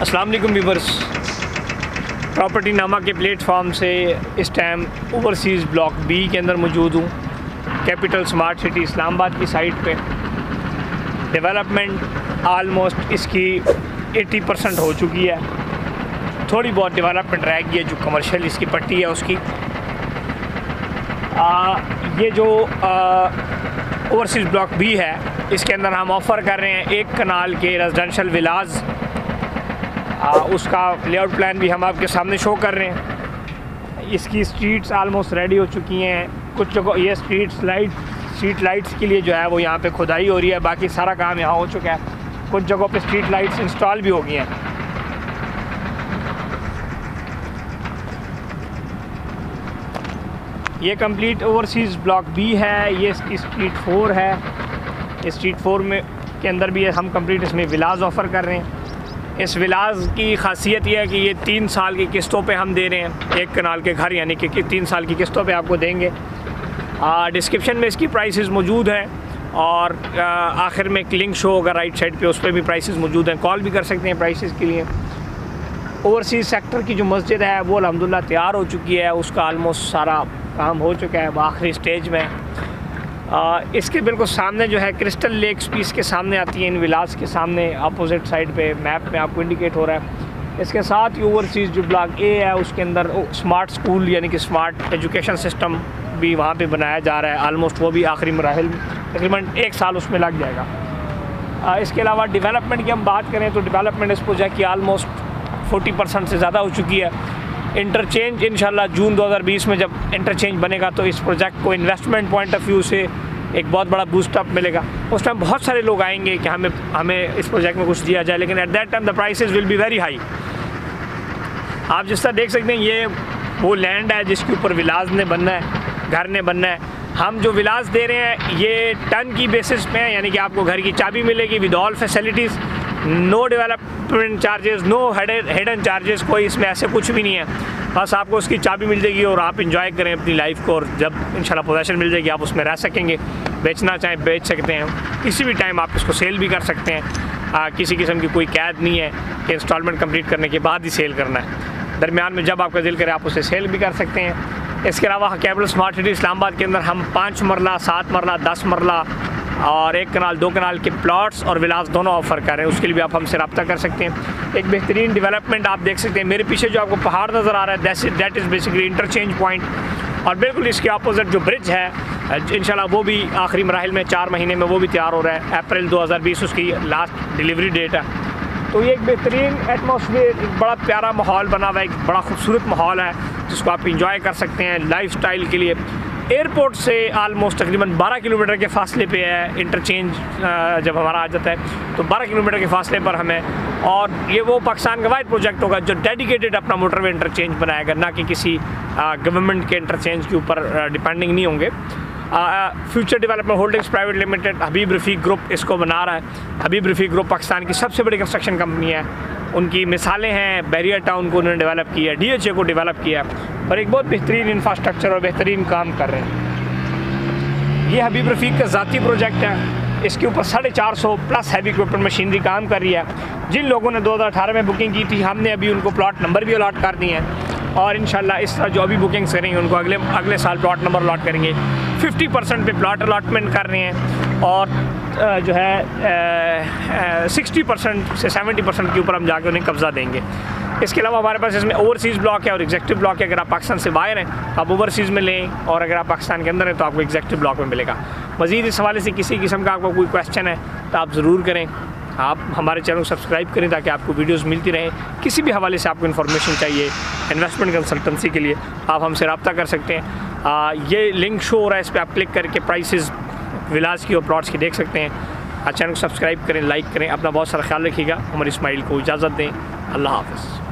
السلام علیکم viewers property نامہ کے پلیٹ فارم سے اس ٹائم اوورسیز بلاک بی کے اندر موجود ہوں۔ کیپٹل سمارٹ سٹی اسلام آباد کی سائٹ پہ۔ ڈیولپمنٹ آلموسٹ اس کی ایٹی پرسنٹ ہو چکی ہے۔ تھوڑی بہت ڈیولپمنٹ رہ گئی ہے جو کمرشل اس کی پٹی ہے اس کی۔ یہ جو اوورسیز بلاک بی ہے، اس کے اندر ہم آفر کر رہے ہیں ایک کنال کے ریزیڈنشل ولاز اس کا لے آؤٹ پلان بھی ہم آپ کے سامنے شو کر رہے ہیں۔ اس کی اسٹریٹس آلموسٹ ریڈی ہو چکی ہیں۔ کچھ جگہ یہ اسٹریٹس لائٹ اسٹریٹ لائٹس کے لیے جو ہے وہ یہاں پہ کھدائی ہو رہی ہے۔ باقی سارا کام یہاں ہو چکا ہے۔ کچھ جگہوں پہ اسٹریٹ لائٹس انسٹال بھی ہو گئی ہیں۔ یہ کمپلیٹ اوورسیز بلاک بی ہے۔ یہ اس کی اسٹریٹ فور ہے اسٹریٹ فور میں کے اندر بھی ہم کمپلیٹ اس میں ولاز آفر کر رہے ہیں۔ اس ولاز کی خاصیت یہ ہے کہ یہ تین سال کی قسطوں پہ ہم دے رہے ہیں، ایک کنال کے گھر یعنی کہ تین سال کی قسطوں پہ آپ کو دیں گے۔ ڈسکرپشن میں اس کی پرائسز موجود ہیں اور آخر میں ایک لنک شو ہوگا رائٹ سائڈ پہ، اس پہ بھی پرائسز موجود ہیں۔ کال بھی کر سکتے ہیں پرائسز کے لیے۔ اوورسیز سیکٹر کی جو مسجد ہے، وہ الحمدللہ تیار ہو چکی ہے۔ اس کا آلموسٹ سارا کام ہو چکا ہے۔ وہ آخری اسٹیج میں۔ اس کے بالکل سامنے جو ہے کرسٹل لیکس بھی اس کے سامنے آتی ہیں، ان ولاس کے سامنے اپوزٹ سائڈ پہ میپ میں آپ کو انڈیکیٹ ہو رہا ہے۔ اس کے ساتھ ہی اوورسیز جو بلاک اے ہے، اس کے اندر اسمارٹ اسکول یعنی کہ اسمارٹ ایجوکیشن سسٹم بھی وہاں پہ بنایا جا رہا ہے۔ آلموسٹ وہ بھی آخری مراحل، تقریباً ایک سال اس میں لگ جائے گا۔ اس کے علاوہ ڈیولپمنٹ کی ہم بات کریں تو ڈیولپمنٹ اس پروجیکٹ کی آلموسٹ فورٹی پرسنٹ سے زیادہ ہو چکی ہے۔ انٹرچینج انشاءاللہ جون دو ہزار بیس میں جب انٹرچینج بنے گا تو اس پروجیکٹ کو انویسٹمنٹ پوائنٹ آف ویو سے ایک بہت بڑا بوسٹ اپ ملے گا۔ اس ٹائم بہت سارے لوگ آئیں گے کہ ہمیں ہمیں اس پروجیکٹ میں کچھ دیا جائے، لیکن at that time the prices will be very high آپ جس طرح دیکھ سکتے ہیں، یہ وہ لینڈ ہے جس کے اوپر ولاز نے بننا ہے، گھر نے بننا ہے۔ ہم جو ولاز دے رہے ہیں، یہ ٹن کی بیسس پہ ہیں یعنی کہ آپ کو گھر کی چابی ملے گی with all facilities no development charges no hidden charges کوئی اس میں ایسے کچھ بھی نہیں ہے۔ بس آپ کو اس کی چابی مل جائے گی اور آپ انجوائے کریں اپنی لائف کو اور جب انشاءاللہ پوزیشن مل جائے گی آپ اس میں رہ سکیں گے۔ بیچنا چاہیں بیچ سکتے ہیں۔ کسی بھی ٹائم آپ اس کو سیل بھی کر سکتے ہیں۔ کسی قسم کی کوئی قید نہیں ہے کہ انسٹالمنٹ کمپلیٹ کرنے کے بعد ہی سیل کرنا ہے۔ درمیان میں جب آپ کا دل کرے آپ اسے سیل بھی کر سکتے ہیں۔ اس کے علاوہ کیپٹل اسمارٹ سٹی اسلام آباد کے اندر ہم پانچ مرلہ، سات مرلہ، دس مرلہ اور ایک کنال، دو کنال کے پلاٹس اور ولاس دونوں آفر کر رہے ہیں۔ اس کے لیے بھی آپ ہم سے رابطہ کر سکتے ہیں۔ ایک بہترین ڈیولپمنٹ آپ دیکھ سکتے ہیں۔ میرے پیچھے جو آپ کو پہاڑ نظر آ رہا ہے that is basically interchange point اور بالکل اس کے اپوزٹ جو برج ہے، انشاءاللہ وہ بھی آخری مراحل میں، چار مہینے میں وہ بھی تیار ہو رہا ہے۔ اپریل دو ہزار بیس اس کی لاسٹ ڈیلیوری ڈیٹ ہے۔ تو یہ ایک بہترین ایٹماسفیئر ایک بڑا پیارا ماحول بنا ہوا ہے، ایک بڑا خوبصورت ماحول ہے، جس کو آپ انجوائے کر سکتے ہیں لائف سٹائل کے لیے۔ ایئرپورٹ سے آلموسٹ تقریباً بارہ کلومیٹر کے فاصلے پہ ہے انٹرچینج جب ہمارا آ جاتا ہے، تو بارہ کلومیٹر کے فاصلے پر ہمیں، اور یہ وہ پاکستان کا واحد پروجیکٹ ہوگا جو ڈیڈیکیٹڈ اپنا موٹر وے انٹرچینج بنائے گا، نہ کہ کسی گورنمنٹ کے انٹرچینج کے اوپر ڈپینڈنگ نہیں ہوں گے۔ Future development holdings private limited Habib Rafiq group اس کو بنا رہا ہے۔ حبیب رفیق گروپ پاکستان کی سب سے بڑی کنسٹرکشن کمپنی ہے۔ ان کی مثالیں ہیں بیریئر ٹاؤن کو انہوں نے ڈیولپ کیا ڈی ایچ اے کو ڈیولپ کیا اور ایک بہت بہترین انفراسٹرکچر اور بہترین کام کر رہے ہیں۔ یہ حبیب رفیق کا ذاتی پروجیکٹ ہے۔ اس کے اوپر ساڑھے چار سو پلس ہیوی اکوپمنٹ مشینری کام کر رہی ہے۔ جن لوگوں نے دو ہزار اٹھارہ میں بکنگ کی تھی، ہم نے ابھی ان کو پلاٹ نمبر بھی الاٹ کر دی ہیں۔ اور انشاءاللہ اس طرح جو ابھی بکنگس کریں گے، ان کو اگلے اگلے سال پلاٹ نمبر الاٹ کریں گے۔ ففٹی پرسنٹ پہ پلاٹ الاٹمنٹ کر رہے ہیں۔ اور جو ہے سکسٹی پرسنٹ سے سیونٹی پرسنٹ کے اوپر ہم جا کے انہیں قبضہ دیں گے۔ اس کے علاوہ ہمارے پاس اس میں اوورسیز بلاک ہے اور ایگزیکٹو بلاک ہے۔ اگر آپ پاکستان سے باہر ہیں تو آپ اوورسیز میں لیں اور اگر آپ پاکستان کے اندر ہیں تو آپ کو ایگزیکٹو بلاک میں ملے گا۔ مزید اس حوالے سے کسی قسم کا آپ کو کوئی کویشچن ہے تو آپ ضرور کریں۔ آپ ہمارے چینل کو سبسکرائب کریں تاکہ آپ کو ویڈیوز ملتی رہیں۔ کسی بھی حوالے سے آپ کو انفارمیشن چاہیے انویسٹمنٹ کنسلٹنسی کے لیے، آپ ہم سے رابطہ کر سکتے ہیں۔ یہ لنک شو ہو رہا ہے، اس پہ آپ کلک کر کے پرائسز ولاس کی اور پلاٹس کی دیکھ سکتے ہیں۔ چینل کو سبسکرائب کریں، لائک کریں، اپنا بہت سارا خیال رکھیے گا۔ عمر اسماعیل کو اجازت دیں۔ اللہ حافظ۔